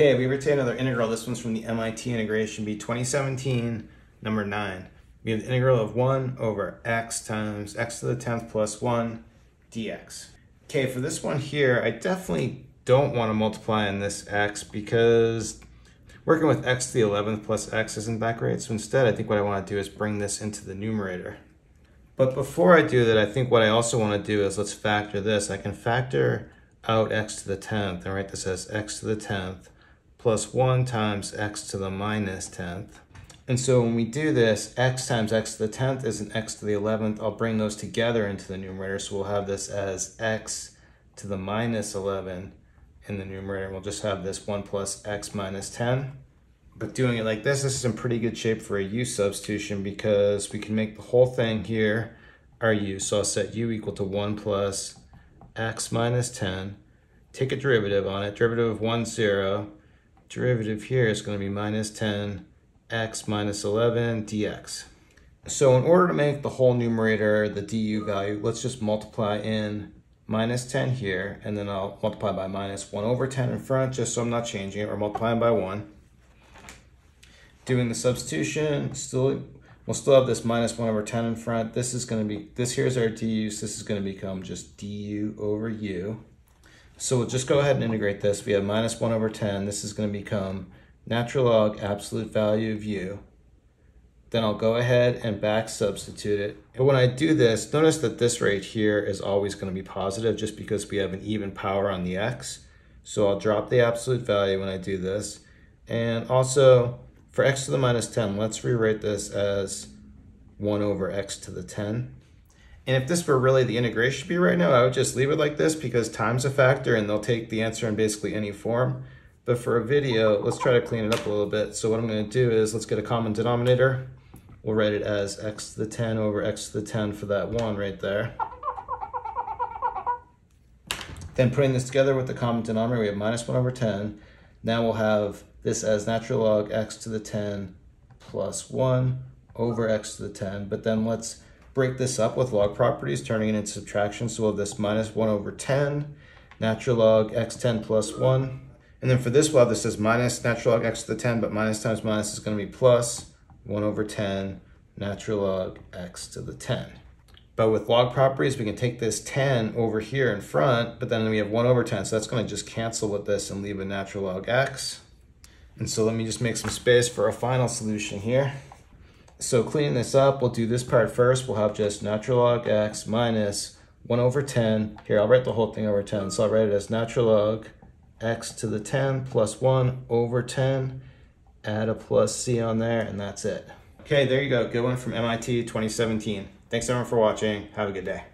Okay, we retain another integral. This one's from the MIT Integration Bee 2017, number 9. We have the integral of 1 over x times x to the 10th plus 1 dx. Okay, for this one here, I definitely don't want to multiply in this x because working with x to the 11th plus x isn't that great. So instead, I think what I want to do is bring this into the numerator. But before I do that, I think what I also want to do is let's factor this. I can factor out x to the 10th and write this as x to the 10th plus 1 times x to the minus 10th. And so when we do this, x times x to the 10th is an x to the 11th. I'll bring those together into the numerator. So we'll have this as x to the minus 11 in the numerator. We'll just have this 1 plus x minus 10. But doing it like this, this is in pretty good shape for a u substitution because we can make the whole thing here our u. So I'll set u equal to 1 plus x minus 10. Take a derivative on it. Derivative of 1, 0 derivative here is going to be minus 10 x minus 11 dx. So in order to make the whole numerator the du value, let's just multiply in minus 10 here, and then I'll multiply by minus 1 over 10 in front, just so I'm not changing it. We're multiplying by 1. Doing the substitution, still we'll still have this minus 1 over 10 in front. This is going to be, this here's our du, so this is going to become just du over u. So we'll just go ahead and integrate this. We have minus 1 over 10. This is going to become natural log absolute value of u. Then I'll go ahead and back substitute it. And when I do this, notice that this right here is always going to be positive just because we have an even power on the x. So I'll drop the absolute value when I do this. And also, for x to the minus 10, let's rewrite this as 1 over x to the 10. And if this were really the integration bee right now, I would just leave it like this because time's a factor and they'll take the answer in basically any form. But for a video, let's try to clean it up a little bit. So what I'm gonna do is let's get a common denominator. We'll write it as x to the 10 over x to the 10 for that one right there. Then putting this together with the common denominator, we have minus 1 over 10. Now we'll have this as natural log x to the 10 plus 1 over x to the 10. But then let's break this up with log properties, turning it into subtraction. So we'll have this minus 1 over 10, natural log x10 plus 1. And then for this, we'll have this as minus natural log x to the 10, but minus times minus is going to be plus 1 over 10 natural log x to the 10. But with log properties, we can take this 10 over here in front, but then we have 1 over 10. So that's going to just cancel with this and leave a natural log x. And so let me just make some space for a final solution here. So cleaning this up, we'll do this part first. We'll have just natural log x minus 1 over 10. Here, I'll write the whole thing over 10. So I'll write it as natural log x to the 10 plus 1 over 10. Add a plus c on there, and that's it. Okay, there you go. Good one from MIT 2017. Thanks everyone for watching. Have a good day.